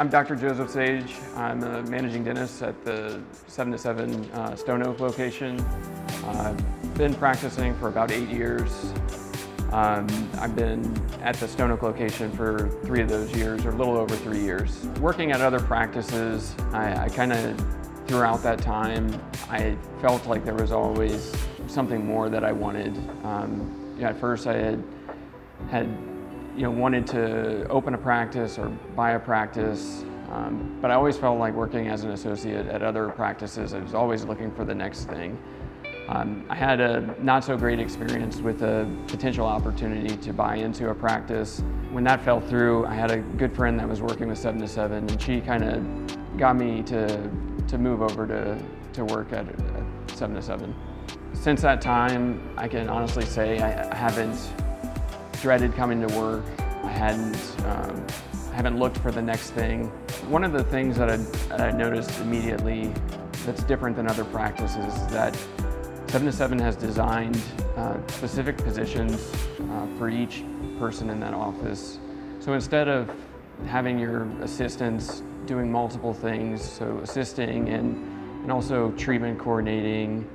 I'm Dr. Joseph Sage. I'm a managing dentist at the 7 to 7 uh, Stone Oak location. I've been practicing for about eight years. Um, I've been at the Stone Oak location for three of those years, or a little over three years. Working at other practices, I, I kind of, throughout that time, I felt like there was always something more that I wanted. Um, at first I had, had you know, wanted to open a practice or buy a practice, um, but I always felt like working as an associate at other practices, I was always looking for the next thing. Um, I had a not so great experience with a potential opportunity to buy into a practice. When that fell through, I had a good friend that was working with 7 to 7 and she kind of got me to, to move over to, to work at, at 7 to 7. Since that time, I can honestly say I, I haven't dreaded coming to work. I hadn't, um, I haven't looked for the next thing. One of the things that I, that I noticed immediately that's different than other practices is that 7 to 7 has designed uh, specific positions uh, for each person in that office. So instead of having your assistants doing multiple things, so assisting and, and also treatment coordinating,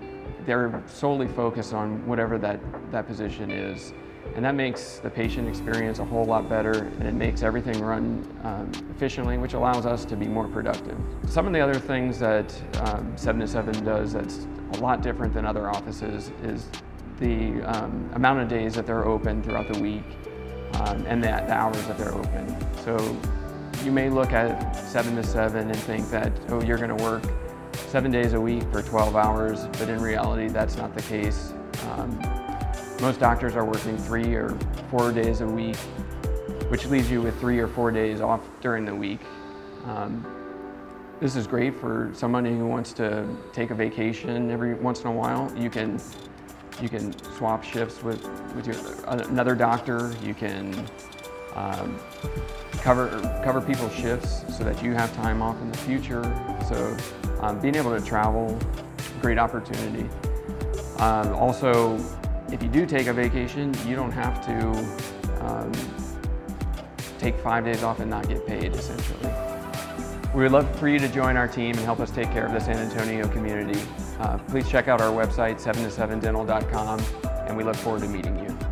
they're solely focused on whatever that, that position is. And that makes the patient experience a whole lot better and it makes everything run um, efficiently, which allows us to be more productive. Some of the other things that um, 7 to 7 does that's a lot different than other offices is the um, amount of days that they're open throughout the week um, and the, the hours that they're open. So you may look at 7 to 7 and think that, oh, you're going to work seven days a week for 12 hours, but in reality, that's not the case. Um, most doctors are working three or four days a week, which leaves you with three or four days off during the week. Um, this is great for somebody who wants to take a vacation every once in a while. You can you can swap shifts with, with your, another doctor. You can um, cover, cover people's shifts so that you have time off in the future. So um, being able to travel, great opportunity. Um, also, if you do take a vacation, you don't have to um, take five days off and not get paid, essentially. We would love for you to join our team and help us take care of the San Antonio community. Uh, please check out our website, 7to7dental.com, and we look forward to meeting you.